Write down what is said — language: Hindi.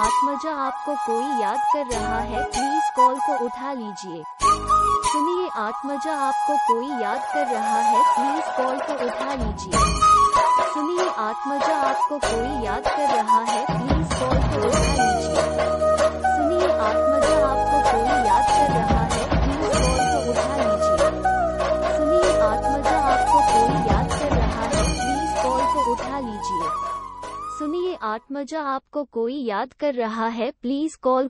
आत्मजा आपको कोई याद कर रहा है प्लीज़ कॉल को उठा लीजिए। सुनिए, आत्मजा आपको कोई याद कर रहा है प्लीज़ कॉल को उठा लीजिए। सुनिए, आत्मजा आपको कोई याद कर रहा है प्लीज़ कॉल को उठा लीजिए। सुनिए, आत्मजा आपको कोई याद कर रहा है प्लीज़ कॉल को उठा लीजिए। सुनिए, आत्मजा आपको कोई याद कर रहा है प्लीज़ कॉल को उठा लीजिए। सुनिए आत्मजा आपको कोई याद कर रहा है प्लीज़ कॉल